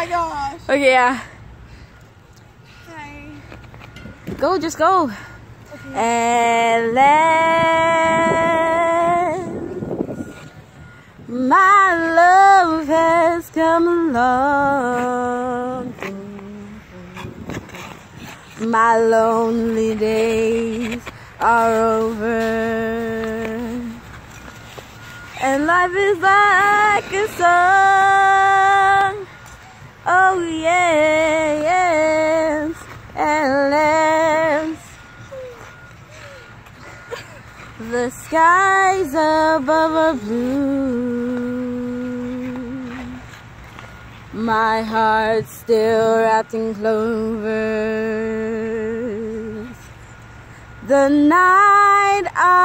my gosh. Okay, yeah. Hi. Go, just go. And my love has come along. My lonely days are over. And life is like a song. And lands. The skies above are blue. My heart still wrapped in clovers. The night I